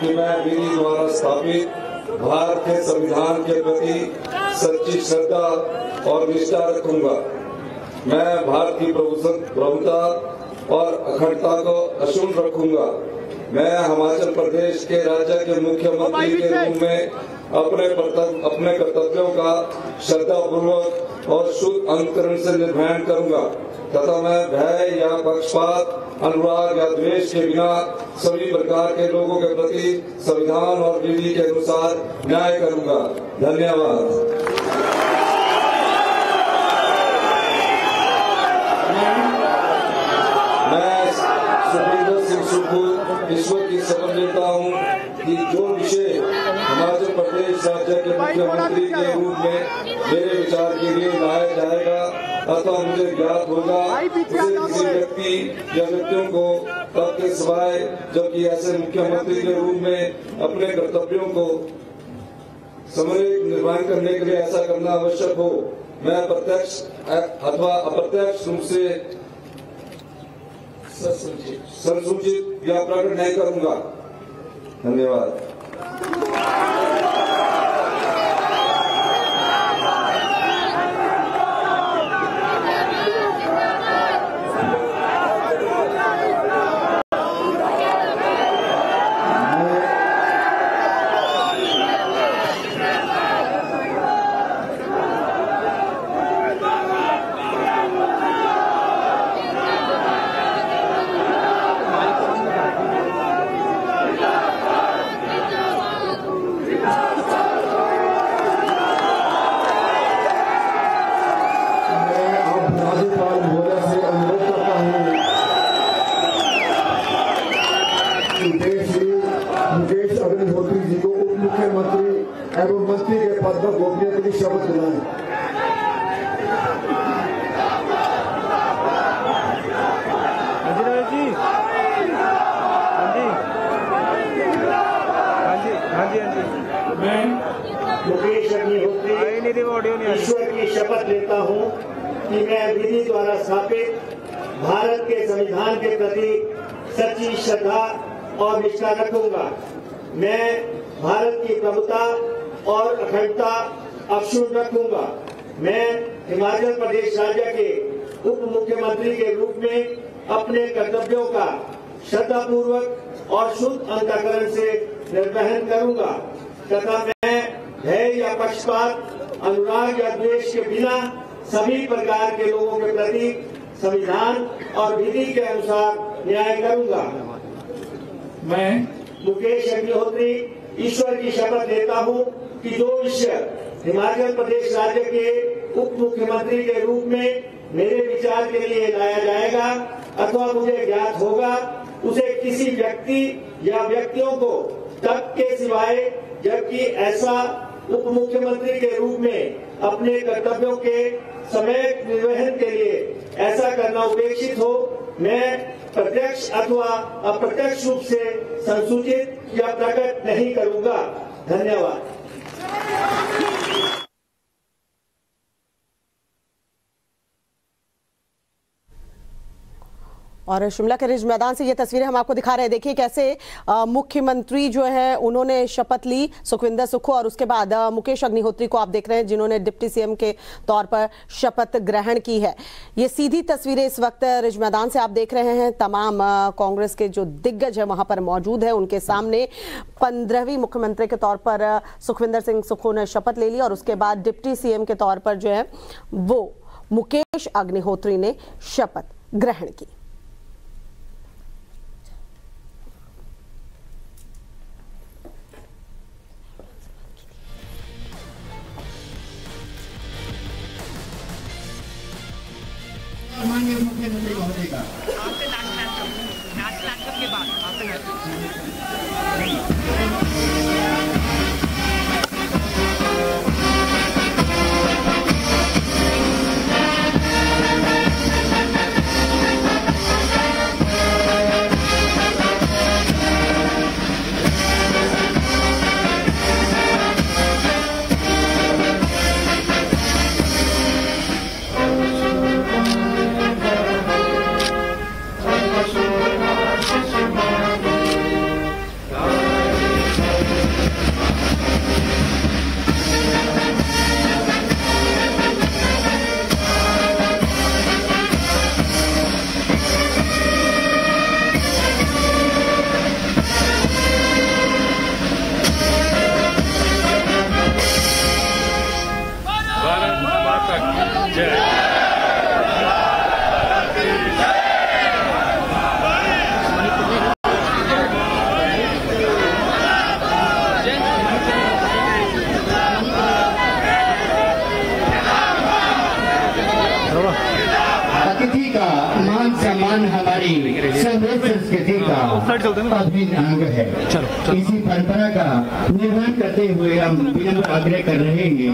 कि मैं विधि द्वारा स्थापित भारत के संविधान के प्रति सच्ची श्रद्धा और निष्ठा रखूँगा। मैं भारत की प्रभुता और अखंडता को अक्षुण रखूँगा। मैं हिमाचल प्रदेश के राज्य के मुख्यमंत्री के रूप में अपने अपने कर्तव्यों का श्रद्धा पूर्वक और शुद्ध अंतकरण से निर्वहन करूँगा। तथा मैं भय या पक्षपात, अनुराग या द्वेष के बिना सभी प्रकार के लोगों के प्रति संविधान और विधि के अनुसार न्याय करूँगा। धन्यवाद। ईश्वर की शपथ लेता हूँ कि जो विषय हिमाचल प्रदेश राज्य के मुख्यमंत्री के रूप में मेरे विचार के लिए लाया जाएगा अतः मुझे ज्ञात होगा किसी व्यक्ति या व्यक्तियों को तब के सिवाय जबकि ऐसे मुख्यमंत्री के रूप में अपने कर्तव्यों को समन्वय निर्माण करने के लिए ऐसा करना आवश्यक हो मैं प्रत्यक्ष अथवा अप्रत्यक्ष रूप से संसूचित या प्रकट नहीं करूँगा। धन्यवाद। देश श्री मुकेश अग्निहोत्री जी को उप मुख्यमंत्री एवं मंत्री के पद पर गोपनीयता की शपथ दिलाएँ अंजना जी। हाँ जी हाँ जी हाँ जी हाँ जी मैं मुकेश अग्निहोत्री ईश्वर की शपथ लेता हूँ कि मैं विधि द्वारा स्थापित भारत के संविधान के प्रति सच्ची श्रद्धा और निष्ठा रखूँगा। मैं भारत की प्रभुता और अखंडता अक्षुण रखूँगा। मैं हिमाचल प्रदेश राज्य के उप मुख्यमंत्री के रूप में अपने कर्तव्यों का श्रद्धापूर्वक और शुद्ध अंतकरण से निर्वहन करूँगा। तथा मैं भय या पक्षपात, अनुराग या द्वेष के बिना सभी प्रकार के लोगों के प्रति संविधान और विधि के अनुसार न्याय करूँगा। मैं मुकेश अग्निहोत्री, ईश्वर की शपथ लेता हूँ कि जो विषय हिमाचल प्रदेश राज्य के उप मुख्यमंत्री के रूप में मेरे विचार के लिए लाया जाएगा अथवा मुझे ज्ञात होगा, उसे किसी व्यक्ति या व्यक्तियों को तब के सिवाय, जबकि ऐसा उप मुख्यमंत्री के रूप में अपने कर्तव्यों के समय निर्वहन के लिए ऐसा करना उपेक्षित हो, मैं प्रत्यक्ष अथवा अप्रत्यक्ष रूप से संसूचित या प्रकट नहीं करूँगा। धन्यवाद। और शिमला के रिज मैदान से ये तस्वीरें हम आपको दिखा रहे हैं। देखिए कैसे मुख्यमंत्री जो है, उन्होंने शपथ ली सुखविंदर सुक्खू और उसके बाद मुकेश अग्निहोत्री को आप देख रहे हैं, जिन्होंने डिप्टी सीएम के तौर पर शपथ ग्रहण की है। ये सीधी तस्वीरें इस वक्त रिज मैदान से आप देख रहे हैं। तमाम कांग्रेस के जो दिग्गज है वहाँ पर मौजूद है। उनके सामने पंद्रहवीं मुख्यमंत्री के तौर पर सुखविंदर सिंह सुक्खू ने शपथ ले ली और उसके बाद डिप्टी सीएम के तौर पर जो है, वो मुकेश अग्निहोत्री ने शपथ ग्रहण की। माननीय के बाद का Thank माता की जय अतिथि का मान सम्मान हमारी संस्कृति का अभिन्न अंग है। इसी परंपरा का निर्वहन करते हुए हम विनम्र आग्रह कर रहे हैं।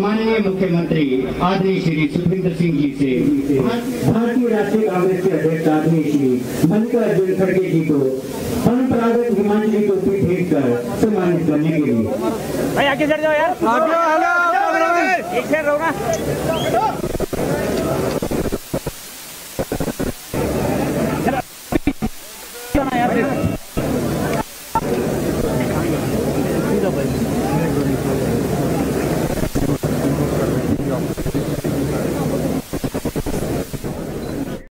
माननीय मुख्यमंत्री आदरणीय श्री सुखविंदर सिंह जी से। भारतीय राष्ट्रीय कांग्रेस के अध्यक्ष आदरणीय श्री मल्लिकार्जुन खड़गे जी को परंपरागत हिमांजलि टोपी भेंट कर सम्मानित करने के लिए। भाई आगे चढ़ जाओ यार। आगे हेलो एक रहो ना।